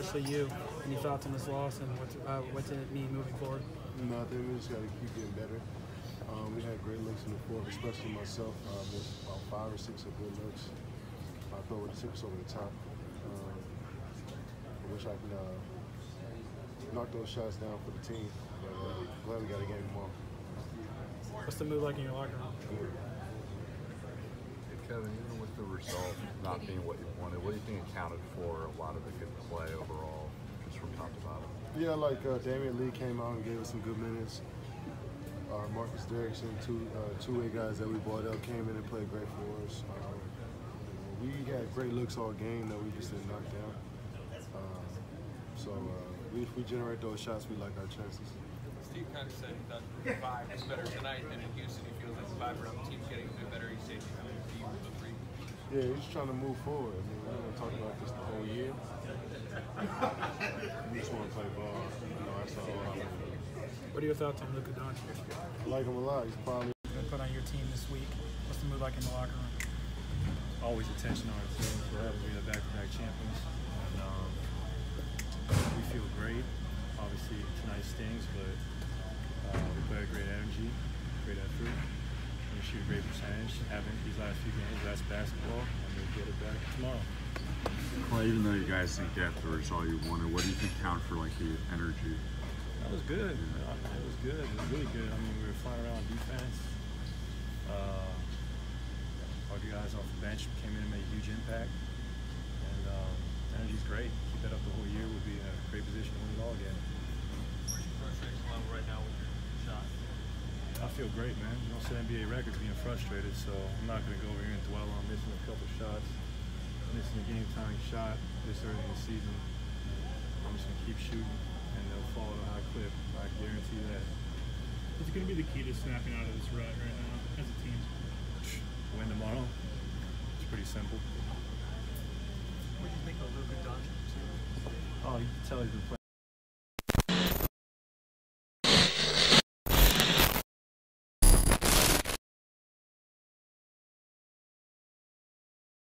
especially you. Any thoughts on this loss and what uh, what did it mean moving forward? No, I think we just got to keep getting better. Um, we had great looks in the fourth, especially myself. I missed about five or six of good looks. I thought with the six over the top. Um, I wish I could uh, knock those shots down for the team. But uh, glad we got a game tomorrow. What's the mood like in your locker room? Kevin, even with the result not being what you wanted, what do you think accounted for a lot of the good play overall, just from top to bottom? Yeah, like uh, Damion Lee came out and gave us some good minutes. Uh, Marcus Derrickson, two uh, two-way guys that we brought up, came in and played great for us. Um, we had great looks all game that we just didn't knock down. Um, so uh, we, if we generate those shots, we like our chances. Steve kind of said he thought the vibe was better tonight than in Houston. He feels like the vibe around the team's getting a bit better. He's saying Yeah, we're just trying to move forward. I mean, we're going to talk about this the whole year. we just want to play ball. You know, that's all. I like. What are your thoughts on Luka Doncic? I like him a lot. He's probably Going to put on your team this week. What's the mood like in the locker room? always attention on our team forever. We're the back-to-back champions, and um, we feel great. Obviously, tonight stings, but uh, we play with great energy, great effort. We shoot a great percentage. Having these last few games, that's basketball, and we'll get it back tomorrow. Klay, even though you guys didn't get the result you wanted, what do you think counted for like the energy? That was good. Uh, It was good. It was really good. I mean, we were flying around defense. Uh, our guys off the bench came in and made a huge impact. And um, energy's great. Keep that up the whole year. We'll be in a great position to win it all again. Where's your frustration level right now with your shot? I feel great, man. You don't set NBA records being frustrated, so I'm not going to go over here and dwell on missing a couple shots, missing a game-tying shot this early in the season. I'm just going to keep shooting, and they'll fall at a high clip. I guarantee that. What's going to be the key to snapping out of this rut right now as a team? Win tomorrow. It's pretty simple. What do you think of Luka Doncic? Oh, you can tell he's been playing.